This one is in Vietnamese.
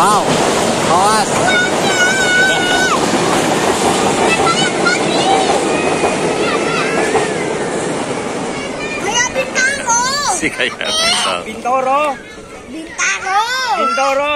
Wow, hot. Si kaya Pintoro. Pintoro. Pintoro.